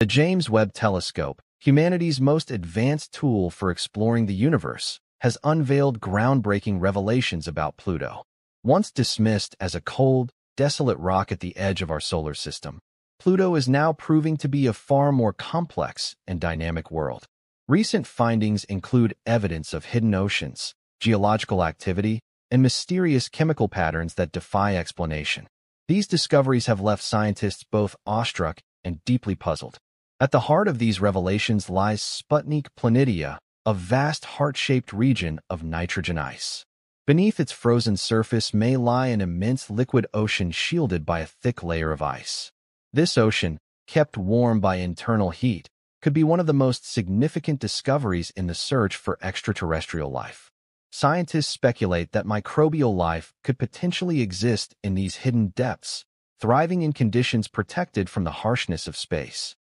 The James Webb Telescope, humanity's most advanced tool for exploring the universe, has unveiled groundbreaking revelations about Pluto. Once dismissed as a cold, desolate rock at the edge of our solar system, Pluto is now proving to be a far more complex and dynamic world. Recent findings include evidence of hidden oceans, geological activity, and mysterious chemical patterns that defy explanation. These discoveries have left scientists both awestruck and deeply puzzled. At the heart of these revelations lies Sputnik Planitia, a vast heart-shaped region of nitrogen ice. Beneath its frozen surface may lie an immense liquid ocean shielded by a thick layer of ice. This ocean, kept warm by internal heat, could be one of the most significant discoveries in the search for extraterrestrial life. Scientists speculate that microbial life could potentially exist in these hidden depths, thriving in conditions protected from the harshness of space.